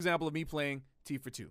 Example of me playing T for two.